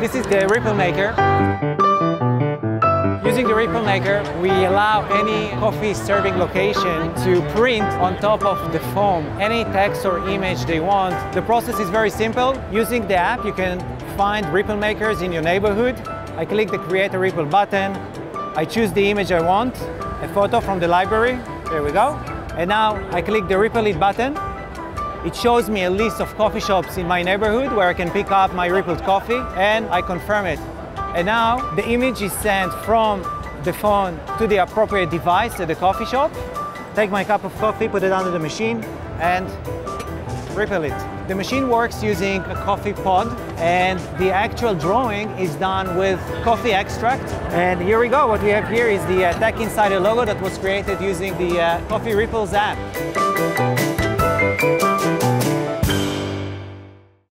This is the Ripple Maker. Using the Ripple Maker, we allow any coffee serving location to print on top of the foam any text or image they want. The process is very simple. Using the app, you can find Ripple Makers in your neighborhood. I click the Create a Ripple button. I choose the image I want, a photo from the library. There we go. And now I click the Ripple It button. It shows me a list of coffee shops in my neighborhood where I can pick up my rippled coffee and I confirm it. And now the image is sent from the phone to the appropriate device at the coffee shop. Take my cup of coffee, put it under the machine and ripple it. The machine works using a coffee pod and the actual drawing is done with coffee extract. And here we go. What we have here is the uh, Tech Insider logo that was created using the uh, Coffee Ripples app.